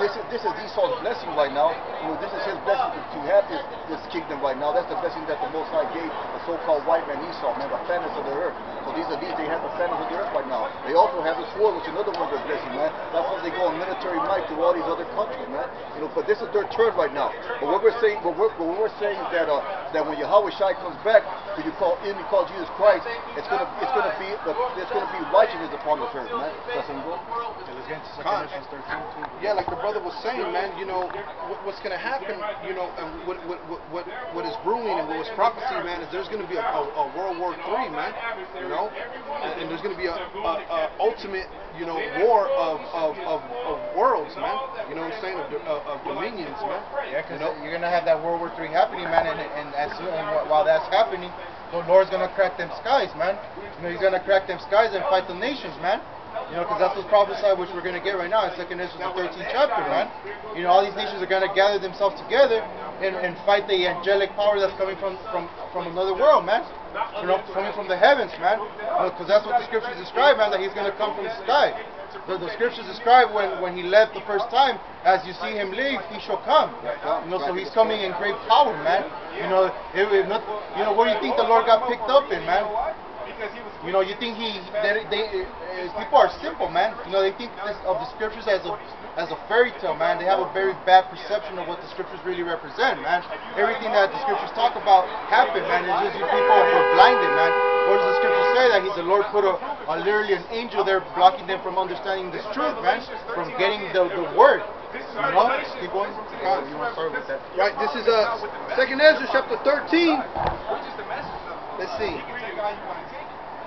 this is this is Esau's blessing right now. You know, this is his blessing to, to have this this kingdom right now. That's the blessing that the Most High gave the so-called white man Esau, man, the fairness of the earth. So these are these they have the fairness of the earth right now. They also have the sword, which is another one of their blessing, man. That's why they go on military might to all these other countries, man. You know, but this is their turn right now. But what we're saying, what we're, what we're saying is that uh, that when Yahawahshi comes back, if you call in, you call Jesus Christ, it's gonna it's gonna be the, it's gonna be righteousness upon the earth, man. That's what I'm going. Yeah, like the brother was saying, man. You know what, what's gonna happen. You know, and what what what what is brewing and what was prophecy, man, is there's gonna be a, a, a World War Three, man. You know, and, and there's gonna be a, a, a ultimate, you know, war of, of, of, of worlds, man. You know what I'm saying? Of, of, of dominions, man. Yeah, because you know? you're gonna have that World War Three happening, man, and and, as and while that's happening, the Lord's gonna crack them skies, man. You know, He's gonna crack them skies and fight the nations, man. You know, because that's what's prophesied, which we're gonna get right now in Second Ezra, the 13th chapter, man. You know, all these nations are gonna gather themselves together and, and fight the angelic power that's coming from from from another world, man. You know, coming from the heavens, man. Because that's what the scriptures describe, man. That He's gonna come from the sky. The, the scriptures describe when, when he left the first time, as you see him leave, he shall come. You know, so he's coming in great power, man. You know, it not, you know, where do you think the Lord got picked up in, man? You know, you think he that they uh, people are simple, man. You know, they think this, of the scriptures as a as a fairy tale, man. They have a very bad perception of what the scriptures really represent, man. Everything that the scriptures talk about happened, man. It's just you people were blinded, man. What does the scripture say? That he's the Lord put a, a literally an angel there blocking them from understanding this truth, man, from getting the, the word. You know? Keep going. You want to start with that? Right. This is uh Second Ezra chapter 13. Let's see.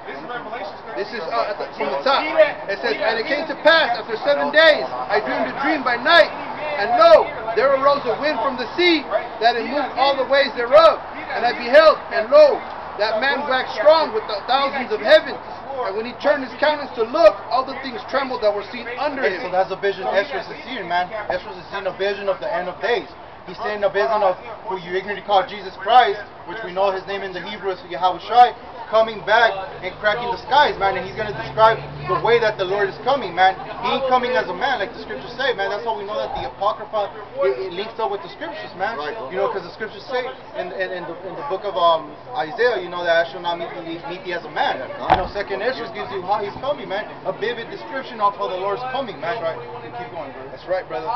This is uh, at the, from the top. It says, And it came to pass after seven days, I dreamed a dream by night, and lo, there arose a wind from the sea that it moved all the ways thereof. And I beheld, and lo, that man waxed strong with the thousands of heavens. And when he turned his countenance to look, all the things trembled that were seen under Okay, so that's a vision Ezra is seeing, man. Ezra is seeing a vision of the end of days. He's seeing a vision of who you ignorantly call Jesus Christ, which we know his name in the Hebrew is Yahawahshi, coming back and cracking the skies, man. And he's going to describe the way that the Lord is coming, man. He ain't coming as a man, like the scriptures say, man. That's how we know that the Apocrypha, it, it links up with the scriptures, man. Right. You know, because the scriptures say in, in, in, the, in the book of um, Isaiah, you know, that I shall not meet thee, meet thee as a man. You know, second Ezra gives you how he's coming, man. A vivid description of how the Lord's coming, man. Right. Keep going, bro. That's right, brother.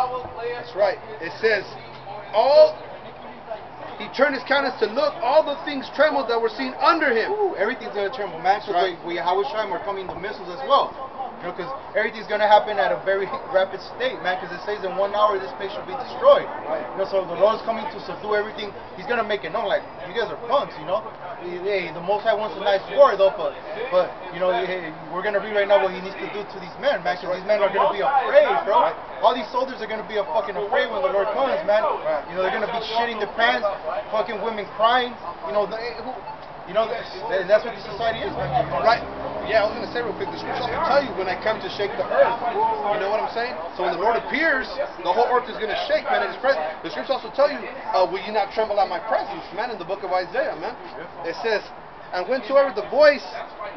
That's right. It says, all he turned his countenance to look, all the things trembled that were seen under him. Ooh, everything's gonna tremble, man. So Right. we, we Yahawahshi, we're coming the missiles as well. You know, because everything's gonna happen at a very rapid state, man. Because it says in one hour this place shall be destroyed. You know, so the Lord's coming to subdue everything. He's gonna make it known, like you guys are punks, you know. Hey, the Most High wants a nice war, though, but but you know, hey, we're gonna read right now what He needs to do to these men, man. Because these men are gonna be afraid, bro. All these soldiers are gonna be a fucking afraid when the Lord comes, man. You know, they're gonna be shitting their pants, fucking women crying. You know, they, who, you know, that's, that's what the society is, man. Right. Yeah, I was going to say real quick, the scriptures also tell you when I come to shake the earth. You know what I'm saying? So when the Lord appears, the whole earth is going to shake, man, at his presence. The scriptures also tell you, uh, will you not tremble at my presence, man, in the book of Isaiah, man. It says, and whensoever the voice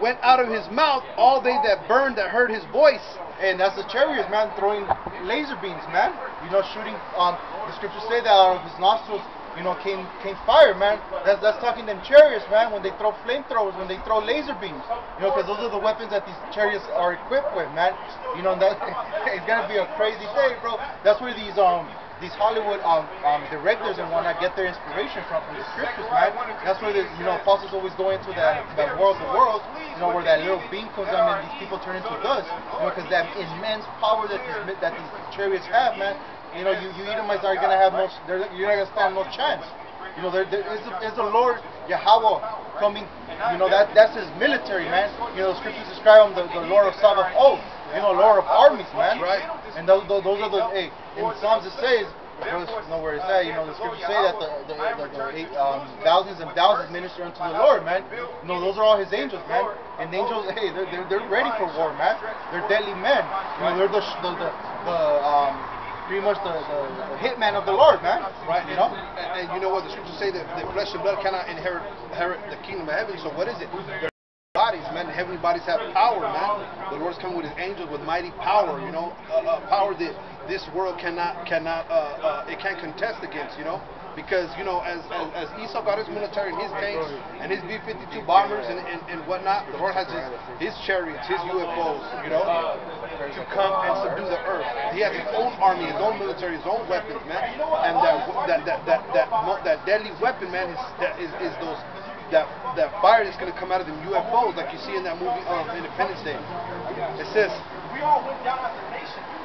went out of his mouth, all they that burned that heard his voice. And that's the chariots, man, throwing laser beams, man. You know, shooting. Um, the scriptures say that out of his nostrils, you know, came came fire, man. That's that's talking them chariots, man. When they throw flamethrowers, when they throw laser beams, you know, because those are the weapons that these chariots are equipped with, man. You know, that it's gonna be a crazy day, bro. That's where these um these Hollywood um, um directors and whatnot get their inspiration from from the scriptures, man. That's where the you know apostles always go into that that world of worlds, you know, where that little beam comes down and these people turn into dust, you know, because that immense power that these that these chariots have, man. You know, you you Edomites are gonna have no, they're, you're not gonna stand no chance. You know, there, there is, a, is a Lord Yahweh coming. You know that that's his military, man. You know, the scriptures describe him the, the Lord of Sabbath Oh, you know, Lord of armies, man. Right. And those, those, those are the hey, in Psalms it says. I don't know where it's at. You know, the scriptures say that the, the, the, the eight, um, thousands and thousands minister unto the Lord, man. You know, those are all His angels, man. And angels, hey, they're, they're, they're ready for war, man. They're deadly men. You know, they're the the, the, the um, pretty much the, the, the hitman of the Lord, man. Right. You know. And, and you know what? The scriptures say that the flesh and blood cannot inherit, inherit the kingdom of heaven. So what is it? They're bodies, man. Heavenly bodies have power, man. The Lord's coming with his angels with mighty power, you know, uh, uh, power that this world cannot cannot uh, uh, it can't contest against. You know. Because you know, as, as, as Esau got his military and his tanks and his B-52 bombers and, and, and whatnot, the Lord has his, his chariots, his UFOs, you know, to come and subdue the earth. He has his own army, his own military, his own weapons, man. And that that that that that, that deadly weapon, man, is that is, is those that that fire that's gonna come out of them UFOs, like you see in that movie um, Independence Day. It says,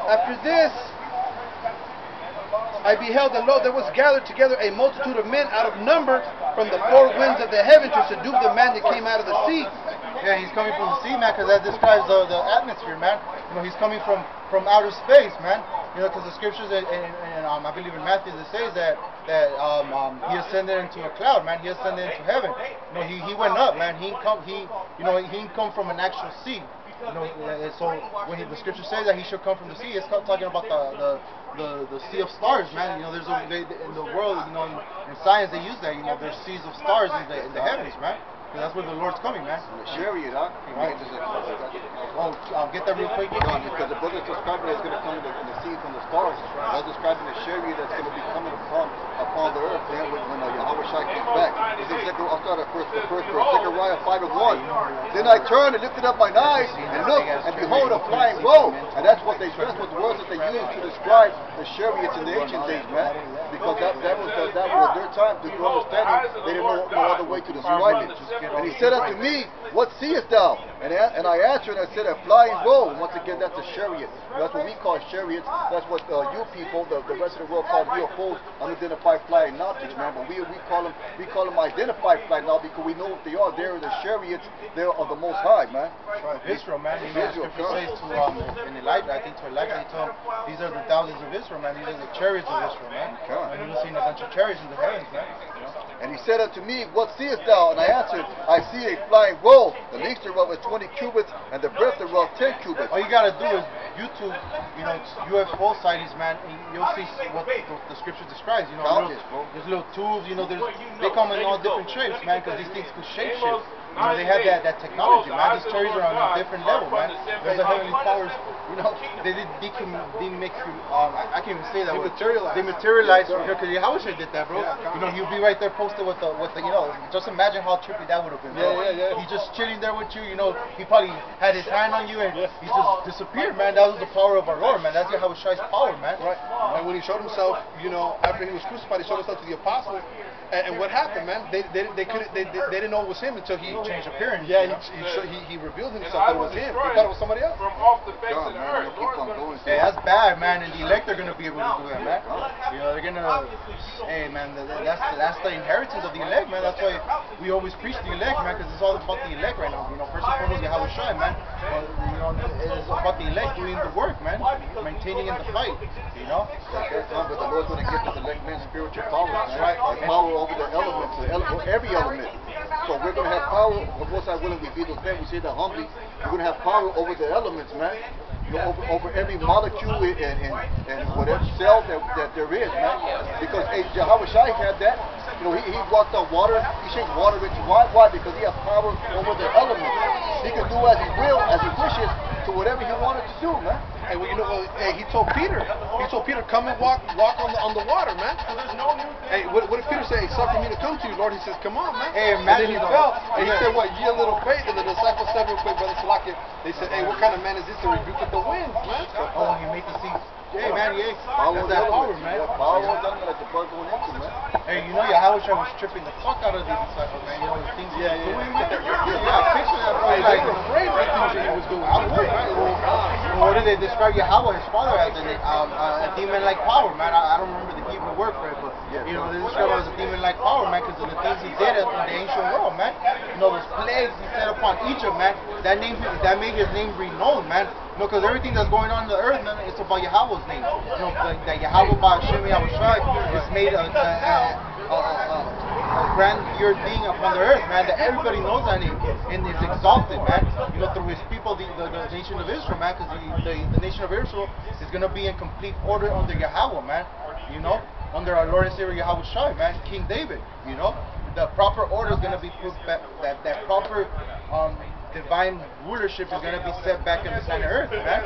after this. I beheld, and lo, there was gathered together a multitude of men out of number from the four winds of the heaven to subdue the man that came out of the sea. Yeah, he's coming from the sea, man, because that describes the, the atmosphere, man. You know, he's coming from, from outer space, man. You know, because the scriptures, and, um, I believe in Matthew, it says that that um, um, he ascended into a cloud, man. He ascended into heaven. You know, he, he went up, man. He come, he, you know, he come from an actual sea. You know, uh, so when he, the scripture says that he should come from the sea, it's talking about the, the the the sea of stars, man. You know, there's a they, in the world, you know, in, science they use that. You know, there's seas of stars in the in the heavens, man. 'Cause that's where the Lord's coming, man. The chariot, huh? Right. Oh, I'll get that real quick. No, because the book is describing it's going to come in the, in the sea from the stars. That's describing the chariot that's going to be coming upon upon the earth then when, when uh, Yahawahshi comes back. This is Zechariah, I'll start at first, the first verse, Zechariah 5 and 1. Then I turned and lifted up mine eyes and looked, and behold, a flying robe. And that's what they that's what the words that they used to describe the chariots in the ancient days, man. Because that, that was the, that was their time to understand it. They didn't know no other way to describe it. And he said unto me, What seest thou? And, I- and I answered and I said, A flying robe. Once again, that's a chariot. That's what we call chariots. That's what uh, you people, the, the rest of the world, call UFOs, unidentified flying objects, man. But we we call them we call them identified flying objects because we know what they are. They're the chariots. They're of the Most High, man. Israel, man. You know, Israel, says to um, in Elijah, I think to Elijah, he told him, these are the thousands of Israel, man. These are the chariots of Israel, man. God. And he was seeing a bunch of chariots in the heavens, man. You know? And he said unto me, What seest thou? And I answered, I see a flying robe. The length thereof is twenty cubits, and the breadth thereof ten cubits. All you gotta do is YouTube, you know, UFO sightings, man, and you'll see what the, the scripture describes. You know, little, there's little tubes. You know, there's they come in all different shapes, man, because these things could shape shift. You know, they have that, that technology, man. These cherries are on a different level, man. There's a heavenly powers. You know, they did demix, um, I, I can't even say that. word. Dematerialize. They materialize because Yahweh did that, bro. You know, he'd be right there posted with the with the, you know, just imagine how trippy that would have been. Bro. Yeah, yeah, yeah. He's just chilling there with you. You know, he probably had his hand on you and he just disappeared, man. That was the power of our Lord, man. That's Shai's power, man. Right. And when he showed himself, you know, after he was crucified, he showed himself to the apostles. And, and what happened, man? They they, they couldn't they, they, they didn't know it was him until he Changed appearance. Yeah, he, he, sho- he, he revealed himself that it was him. They thought it was somebody else. From off the face God, of the man, earth. keep on going. Hey, that's bad, man. And the elect are gonna be able to do that, man. You know, they're gonna. Hey, man, th- th- that's the, that's the inheritance of the elect, man. That's why we always preach the elect, man, because it's all about the elect right now. You know, first and foremost, Yahawahshi, man. But, you know, it's about the elect doing the work, man, maintaining in the fight. You know. That's not what the Lord's going to give us elect men spiritual power. Right. The power over the elements, the ele- every element. So we're going to have power, of course I willing we be those men, we say that humbly, we're going to have power over the elements, man. You know, over, over every molecule and, and, and whatever cell that, that there is, man. Because hey, Jehovah Shai had that. You know, he, he walked on water, he shaped water into wine. Why? Because he has power over the elements. He can do as he will, as he wishes, to whatever he wanted to do, man. Hey, well, you know, hey, he told Peter. He told Peter, "Come and walk, walk on the on the water, man." Hey, what, what did Peter say? Hey, suffer me to come to you, Lord. He says, "Come on, man." Hey, and then he imagine fell, and he said, "What? Ye a little faith?" And the disciples said, "Real quick, brother Salakia." They said, "Hey, what kind of man is this to rebuke at the winds, man?" Oh, he make the sea. Hey, man, yeah. Power That's over that power, man. Yeah, power over the elements the bird going into, man. Hey, you know Yahawahshi was tripping the fuck out of these disciples, man. You know the things he Yeah, yeah, doing. yeah. Yeah, yeah, picture that, bro. Hey, Like, they were afraid of the things that he was doing. I would, right? Well, well, what did they describe Yahweh, his father, as? An, um, uh, a demon-like power, man. I, I don't remember the Hebrew word for it, but you know they describe him as a demon-like power, man, because of the things he did in the ancient world, man. You know those plagues he set upon Egypt, man. That name, that made his name renowned, man. You know, because everything that's going on in the earth, man, it's about Yahweh's name. You know, like, that Yahawah Bahasham Yahawahshi is made a, a, a, a, a, a grandeur thing upon the earth, man, that everybody knows that name and is exalted, man. You know, through his people, the, the, the nation of Israel, man, because the, the, the nation of Israel is going to be in complete order under Yahweh, man. You know, under our Lord and Savior Yahweh Shai, man, King David, you know. The proper order is going to be put that, that proper um, divine rulership is going to be set back in the center earth, man.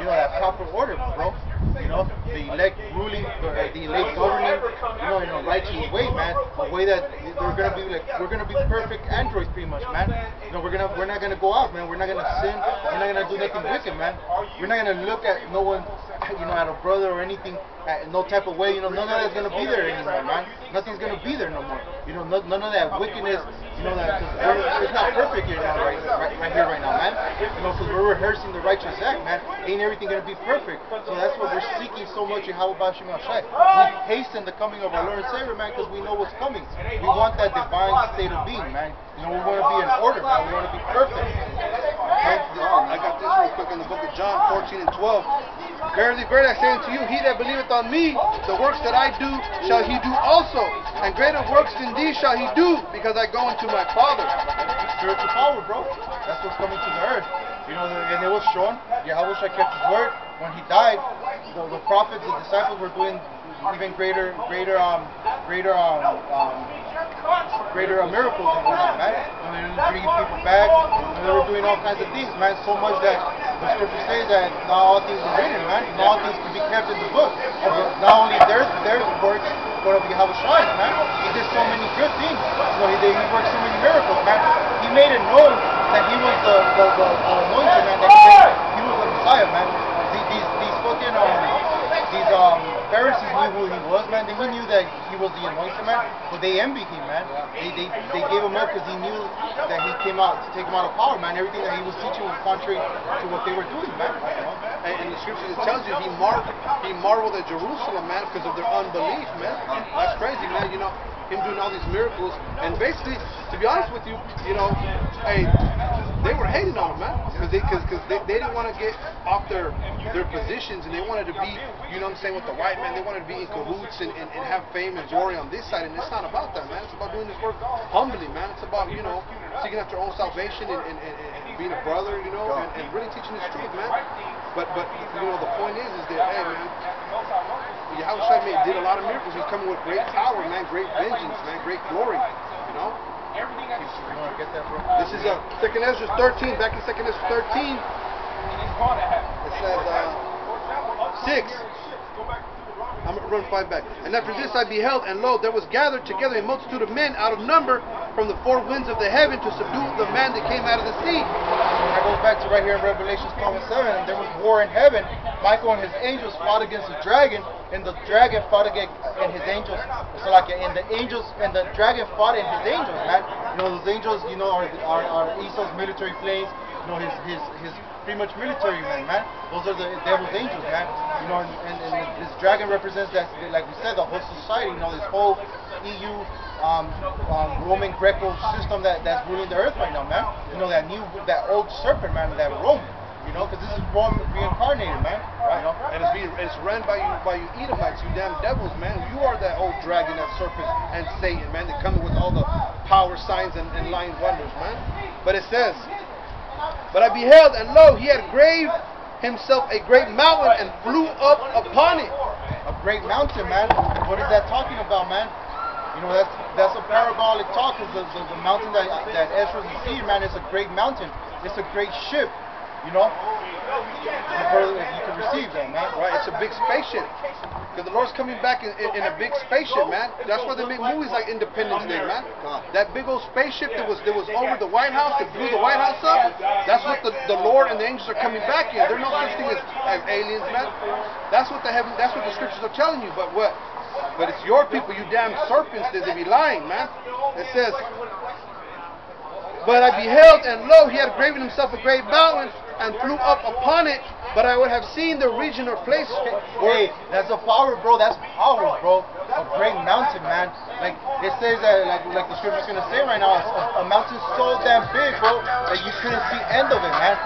You know, that proper order, bro. you know, the elect ruling, the, uh, the elect governing, you know, in a righteous way, man. A way that they're gonna be like, we're gonna be perfect androids, pretty much, man. You know, we're gonna, we're not gonna go out, man. We're not gonna sin. We're not gonna do nothing wicked, man. We're not gonna look at no one, you know, at a brother or anything, at no type of way. You know, none of that's gonna be there anymore, man. Nothing's gonna be there no more. You know, no, none of that wickedness. You know that it's not perfect here now, right, right, here, right now, man. You know, because we're rehearsing the righteous act, man. Ain't everything gonna be perfect. So that's what we're seeking so much in Yahweh Shem Shai. We hasten the coming of our Lord and Savior, man, because we know what's coming. We want that divine state of being, man. You know, we want to be in order, man. We want to be perfect. Okay, I got this real quick in the book of John 14 and 12. Verily, verily, I say unto you, he that believeth on me, the works that I do shall he do also. And greater works than these shall he do, because I go unto my Father. Spiritual power, bro. That's what's coming to the earth. You know, and it was shown. Yahawahshi kept his word. When he died, the, the prophets, the disciples were doing even greater, greater, um, greater, um, um, greater uh, miracles and whatnot, man. And they were bringing people back. And they were doing all kinds of things, man. So much that the scripture says that not all things are written, man. Not all things can be kept in the book. Not only their their works, but of Yahawahshi, man. He did so many good things. So he he worked so many miracles, man. He made it known that he was the the, the, the anointed man. That he, he was the Messiah, man. These these, these fucking um these um Pharisees knew who he They knew that he was the anointed man, but they envied him, man. They they, they gave him up because he knew that he came out to take him out of power, man. Everything that he was teaching was contrary to what they were doing, man. You? And, and the scripture tells you he marveled, he marveled at Jerusalem, man, because of their unbelief, man. That's crazy, man. You know, him doing all these miracles, and basically, to be honest with you, you know, hey, they were hating on him, man, because they, they, they didn't want to get off their their positions, and they wanted to be, you know, what I'm saying, with the white man. They wanted to be in cahoots and, and, and have fame and glory on this side, and it's not about that, man. It's about doing this work humbly, man. It's about, you know, seeking after our own salvation and, and, and, and being a brother, you know, and, and really teaching this truth, man. But, but you know, the point is, is that, hey, man, made- did a lot of miracles. He's coming with great power, man, great vengeance, man, great glory, you know. To get that, bro? This is uh, Second Ezra 13. Back in Second Ezra 13, it says uh, six. I'm gonna run five back. And after this I beheld, and lo, there was gathered together a multitude of men out of number from the four winds of the heaven to subdue the man that came out of the sea. That goes back to right here in Revelation 12 and 7, and there was war in heaven. Michael and his angels fought against the dragon, and the dragon fought against and his angels. So like, and the angels and the dragon fought in his angels, man. You know those angels, you know, are are, are Esau's military planes. You know his his his pretty much military men, man. Those are the devil's angels, man. You know, and, and, and this dragon represents that, like we said, the whole society. You know, this whole EU um, um, Roman Greco system that, that's ruling the earth right now, man. You know, that new, that old serpent, man, that Rome. You know, because this is Rome reincarnated, man. You know, And it's being it's ran by you by you Edomites, you damn devils, man. You are that old dragon, that serpent, and Satan, man. They come with all the power signs and, and lying wonders, man. But it says, But I beheld, and lo, he had graved himself a great mountain and flew up upon it. a great mountain, man. What is that talking about, man? You know, that's that's a parabolic talk. Cause the, the, the mountain that that Ezra sees, man, is a great mountain. It's a great ship. You know, that you can receive them, man. Right, it's a big spaceship. Because the Lord's coming back in, in, in a big spaceship, man. That's why they make movies like Independence Day, man. That big old spaceship that was that was over the White House, that blew the White House up. That's what the, the Lord and the angels are coming back in. They're no such thing as, as uh, aliens, man. That's what the heaven. That's what the scriptures are telling you. But what? But it's your people, you damn serpents, that they be lying, man. It says, But I beheld, and lo, he had graven himself a great mountain, and flew up upon it. But I would have seen the region or place where Hey, that's a power, bro. That's power, bro. A great mountain, man. Like it says that, like like the scripture's gonna say right now, a, a mountain so damn big, bro, that you couldn't see end of it, man.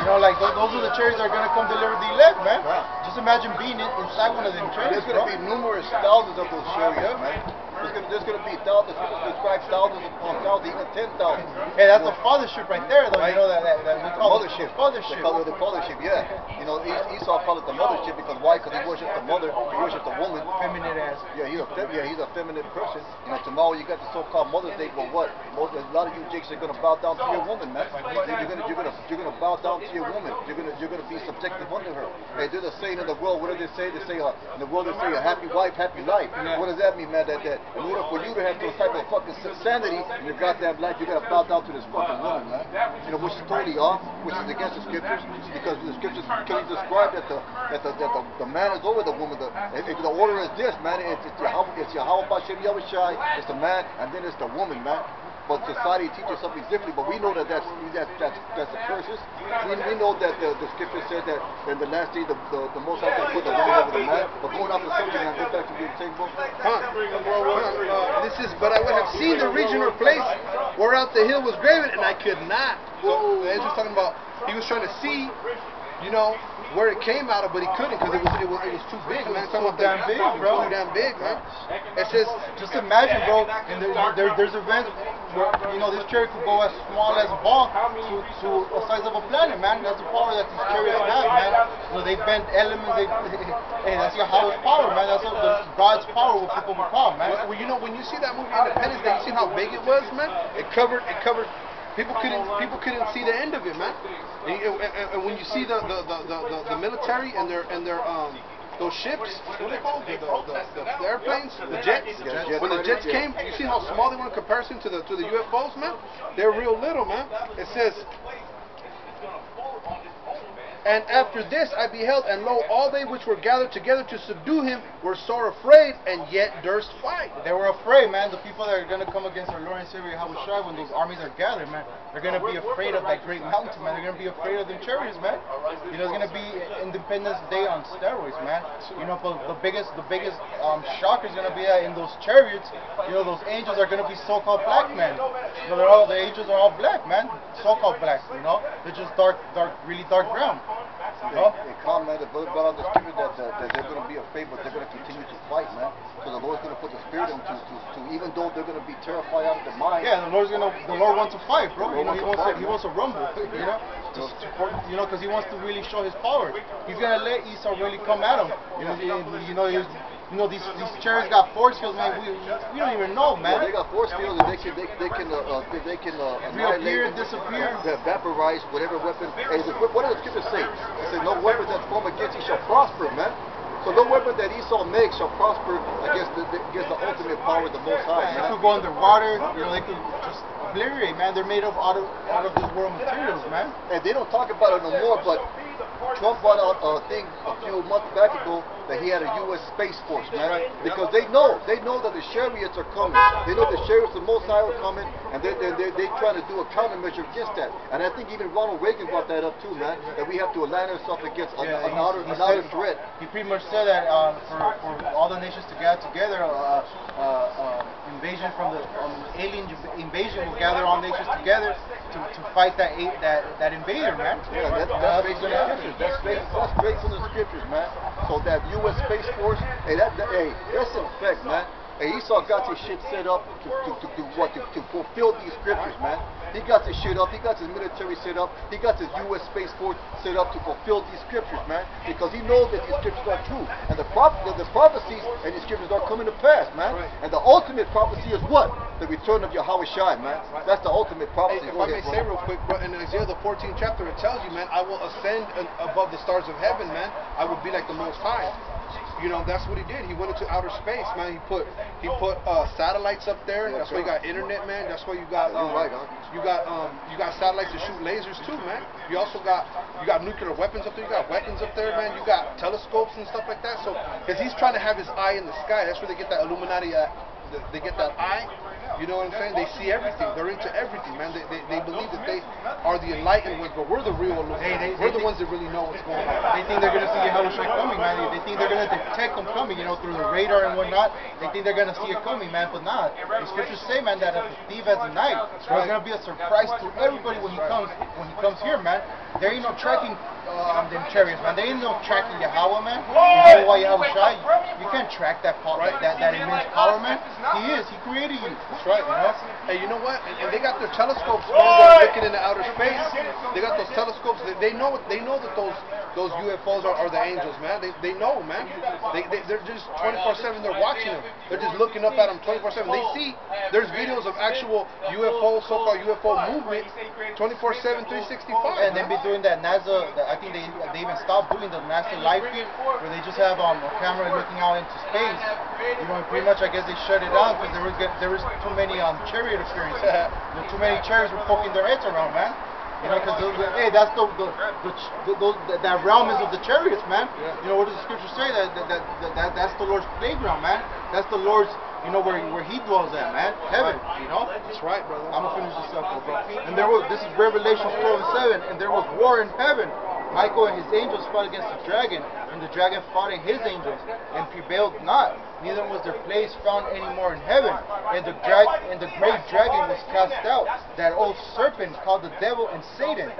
You know, like those, those are the chariots that are gonna come deliver the elect, man. Yeah. Just imagine being in, inside one of them chariots, There's going bro. to be numerous thousands of those chariots, man. There's going to, there's going to be thousands. People describe thousands upon thousands, even ten thousands. Hey, that's a fathership right there, though. Right. You know that, that, that we call it mothership. Fathership. They call it the fathership, yeah. You know, Es- Esau called it the mothership because why? Because he worshipped the mother, he worshipped the woman. Feminine ass. Yeah, he's a fem- yeah, he's a feminine person. You know, tomorrow you got the so-called Mother's Day, but what? Most, a lot of you jakes are gonna bow down to your woman, man. You're gonna you're gonna you're gonna bow down to your woman. You're gonna you're gonna be subjective under her. Hey, there's a saying in the world. What do they say? They say uh, in the world they say a happy wife, happy life. What does that mean, man? That that in order for you to have those type of fucking sanity in your goddamn life, you gotta bow down to this fucking woman, man. You know, which is totally off, which is against the scriptures, because the scriptures clearly describe that the that the that the, the man is over the woman. The, if the order is this, man. It's it's Yahweh, it's Yahawah Bahasham Yahawahshi, it's the man, and then it's the woman, man. But society teaches something differently. But we know that that's that's that's, that's the curses. We, we know that the, the scripture says that in the last day the the, the Most High will put the woman over the man. But going off the subject, man, get back to the same book. Huh. Uh, this is, but I would have seen the region or place where out the hill was graven, and I could not. So Edge was talking about he was trying to see, you know, where it came out of, but he couldn't because it was, it was it was too big, man. Talking about damn big, it was bro. Too damn big, man. It says Just imagine, bro. And there, there, there's events where you know this chariot could go as small as a ball to, to a size of a planet, man. That's the power that these chariots have, man. You know, they bend elements. They, hey, that's Yahweh's power, man. That's the, God's power will people become, man. Well, you know, when you see that movie Independence Day, you see how big it was, man. It covered, it covered. People couldn't, people couldn't see the end of it, man. And, and, and- when you see the the, the, the, the the military and their and their um those ships, what they called? The, the, the, the airplanes, the jets. Yeah, when the jets came, you see how small they were in comparison to the to the UFOs, man. They're real little, man. It says. And after this I beheld, and lo, all they which were gathered together to subdue him were sore afraid, and yet durst fight. They were afraid, man. The people that are gonna come against our Lord and Savior Yahawahshi when those armies are gathered, man, they're gonna be afraid of that great mountain, man. They're gonna be afraid of them chariots, man. You know, it's gonna be Independence Day on steroids, man. You know, but the biggest, the biggest um, shock is gonna be that in those chariots, you know, those angels are gonna be so-called black men. You know, they're all the angels are all black, man. So-called black, you know. They're just dark, dark, really dark brown. You know? They commented but on the scripture that, that, that they're going to be afraid, but they're going to continue to fight, man. So the Lord's going to put the spirit in to, to, to, even though they're going to be terrified out of their mind. Yeah, the Lord's gonna, the Lord wants to fight, bro. You know, he wants to to, he wants to rumble, you know, just to, you know, because he wants to really show his power. He's gonna let Esau really come at him. You know, you know, he's, you know, these these chariots got force fields, man. We, we don't even know, Well, they got force fields and they can they, they can uh, uh, they, they can uh, Reappear, disappear. uh, vaporize whatever weapon. Hey, the, what does the scripture say? It says no weapon that's formed against you shall prosper, man. So no weapon that Esau makes shall prosper against the, against the ultimate power of the Most High, They man. could go underwater. You know, they could just obliterate, man. They're made of out of out of this world materials, man. And they don't talk about it no more, but Trump brought out a thing a few months back ago that he had a U.S. Space Force, man. Because they know, they know that the chariots are coming. They know the chariots of Most High are coming, and they're, they're, they're, they're trying to do a countermeasure against that. And I think even Ronald Reagan brought that up too, man, that we have to align ourselves against an, Yeah, an outer, an outer said- threat. He pretty much said that uh, for, for all the nations to gather together, uh, uh, uh, invasion from the um, alien invasion will gather all nations together to, to fight that that that invader, man. Yeah, that, that's straight from the scriptures. That's straight, that's straight from the scriptures, man. So that U.S. Space Force, hey, that, that hey, that's in effect, man. Hey, Esau got his shit set up to, to, to, to what to, to fulfill these scriptures, man. He got his shit up. He got his military set up. He got his U.S. Space Force set up to fulfill these scriptures, man. Because he knows that these scriptures are true, and the, prop- the, the prophecies and these scriptures are coming to pass, man. And the ultimate prophecy is what? The return of Yahawahshi, man. That's the ultimate Hey, prophecy. if Go I may ahead, say real quick, bro, in Isaiah the 14th chapter, it tells you, man, I will ascend uh, above the stars of heaven, man. I will be like the Most High. You know, that's what he did. He went into outer space, man. He put he put uh, satellites up there. That's why you got internet, man. That's why you got um, you got um, you got satellites to shoot lasers too, man. You also got you got nuclear weapons up there. You got weapons up there, man. You got telescopes and stuff like that. So, because he's trying to have his eye in the sky. That's where they get that Illuminati. Uh, they get that eye. You know what I'm saying? They see everything. They're into everything, man. They, they, they believe that they are the enlightened ones, but we're the real they- we're the think- ones that really know what's going on. They think they're gonna see Yahawahshi coming, man. They think they're gonna detect him coming, you know, through the radar and whatnot. They think they're gonna see it coming, man, but not. The scriptures say, man, that if a thief at night, there's gonna be a surprise to everybody when he comes when he comes here, man. There ain't no tracking uh, on them chariots, man. There ain't no tracking Yahweh, man. You know why Yahawahshi? You can't track that power, that, that immense power, man. He is. He created you. That's right. You know? And you know what? And, and they got their telescopes man, that are looking into outer space. They got those telescopes. They, they know they know that those those UFOs are, are the angels, man. They, they know, man. They, they they're just 24/7. They're watching them. They're just looking up at them 24/7. They see there's videos of actual UFO, so-called UFO movement, 24/7, 365. And they've been doing that NASA. that- I think they they even stopped doing the NASA live feed where they just have um, a camera looking out into space. You know, pretty much I guess they shut it down because there was get- there was too many um chariot know, too many chariots were poking their heads around, man. You know, because hey, that's the the, the, the, those, that, realm is of the chariots, man. You know, what does the scripture say? That that, that that that that's the Lord's playground, man. That's the Lord's. You know where where He dwells at, man. Heaven. You know. That's right, brother. I'm gonna finish this up, bro. And there was this is Revelation 12 and 7, and there was war in heaven. Michael and his angels fought against the dragon, and the dragon fought in his angels, and prevailed not. Neither was their place found any more in heaven. And the and the great dragon was cast out, that old serpent called the devil and Satan,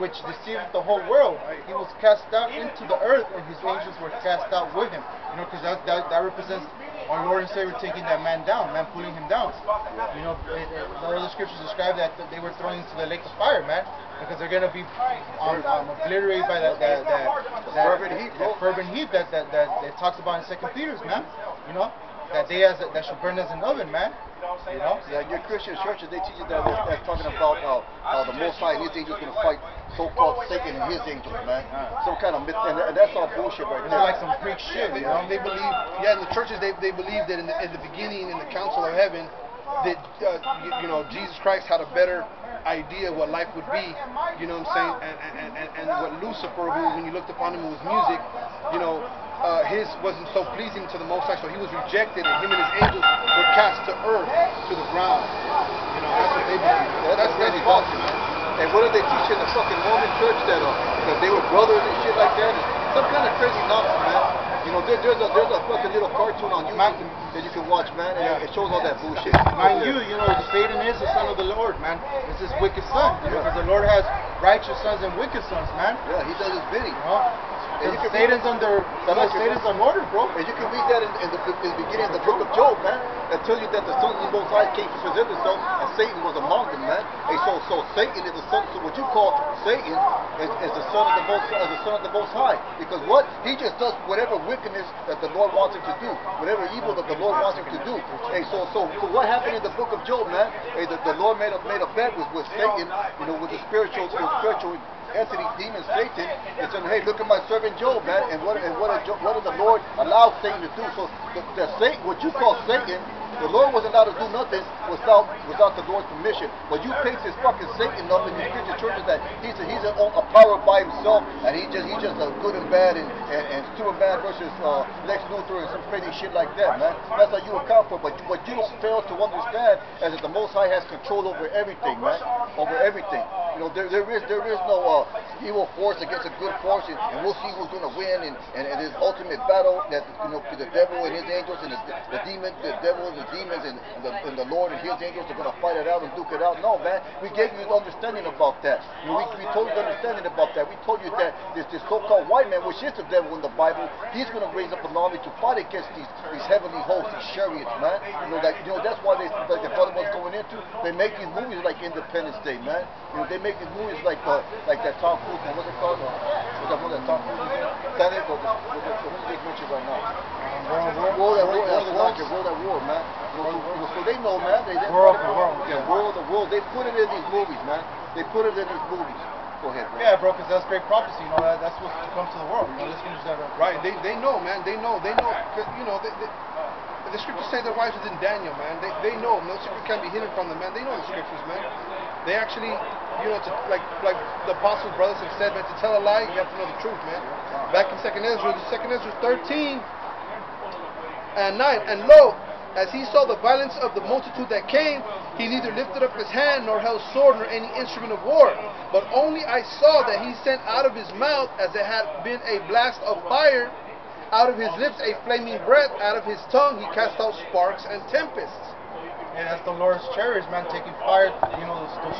which deceived the whole world. He was cast out into the earth, and his angels were cast out with him. You know, because that, that that represents our Lord and Savior taking that man down, man pulling him down. You know, it, it, the other scriptures describe that, that they were thrown into the lake of fire, man, because they're gonna be um, um, obliterated by that that that, that, fervent heat, that fervent heat that that that it talks about in Second Peter's, man. You know, that they as that should burn as an oven, man. You know. Yeah, your Christian churches, they teach you that they're, talking about how, how the Most High and His angels going to fight so-called Satan and His angels, man. Some kind of myth, and, and that's all bullshit right It's there. like some Greek shit, you know. they believe, yeah, in the churches they, they believe that in the, in the beginning in the council of heaven that uh, you, you know Jesus Christ had a better idea what life would be, you know what I'm saying, and and, and, and what Lucifer, who when you looked upon him was music, you know, uh, his wasn't so pleasing to the Most High, so he was rejected, and him and his angels were cast to earth, to the ground. You know, that's what they believe. That's, That's false. man. And what do they teach in the fucking Mormon church that uh, that they were brothers and shit like that? It's some kind of crazy nonsense, man. You know, there, there's a there's a fucking little cartoon on YouTube that you can watch, man, and Yeah. it shows all that bullshit. Mind you, you know, Satan is the son of the Lord, man. It's his wicked son. You know, because the Lord has righteous sons and wicked sons, man. Yeah, he does his bidding. You know? And you can Satan's under, know, Satan's on order, bro. And you can read that in, in, the, in the beginning of the book of Job, man. That tells you that the Son of the Most High came to present himself, and Satan was among them, man. And so, so Satan is the son. So what you call Satan is, is the son of the Most, is the son of the Most High. Because what he just does whatever wickedness that the Lord wants him to do, whatever evil that the Lord wants him to do. And so, so, so what happened in the book of Job, man? Hey, the, the Lord made a made a bet with, with Satan, you know, with the spiritual, with spiritual demon Satan, and said, "Hey, look at my servant Job, man, and what and what did, what did the Lord allow Satan to do?" So the, the Satan, what you call Satan, the Lord wasn't allowed to do nothing without without the Lord's permission. But you paint this fucking Satan up in these Christian churches that he's a, he's a, a power by himself, and he just he's just a good and bad, and and, and Superman versus uh, Lex Luthor and some crazy shit like that, man. That's how you account for. But what you don't fail to understand is that the Most High has control over everything, man, over everything. You know, there, there is there is no uh, evil force against a good force, and, and we'll see who's going to win. And, and, and this ultimate battle that you know the devil and his angels and the, the demon, the devil and the demons and, and, the, and the Lord and his angels are going to fight it out and duke it out. No, man, we gave you understanding about that. You know, we, we told you understanding about that. We told you that this, this so-called white man, which is the devil in the Bible, he's going to raise up an army to fight against these these heavenly hosts, these chariots, man. You know that you know that's why they like the brother was going into. They make these movies like Independence Day, man. You know, they make these movies like uh, like that Tom Cruise one. What's it called? Uh, what's that one that Tom Cruise is in? That is what the what the what the right now. World at War, that's Roger, World at War, man. So, they know, man. They, they World of World, Yeah, World of World. They put it in these movies, man. They put it in these movies. Go ahead, bro. Yeah, bro, because that's great prophecy. You know, that, that's what comes to the world. You know, let's finish that. Right, they, they know, man. They know, they know. 'cause, you know, they, they, the scriptures say their wives is in Daniel, man. They, they know. No secret can be hidden from them, man. They know the scriptures, man. They actually, you know, to, like like the apostles, brothers have said, man. To tell a lie, you have to know the truth, man. Back in Second Ezra, Second Ezra 13 and 9, and lo, as he saw the violence of the multitude that came, he neither lifted up his hand nor held sword nor any instrument of war. But only I saw that he sent out of his mouth, as it had been a blast of fire, out of his lips a flaming breath, out of his tongue he cast out sparks and tempests. Yeah, that's the Lord's chariots, man, taking fire. You know, those, those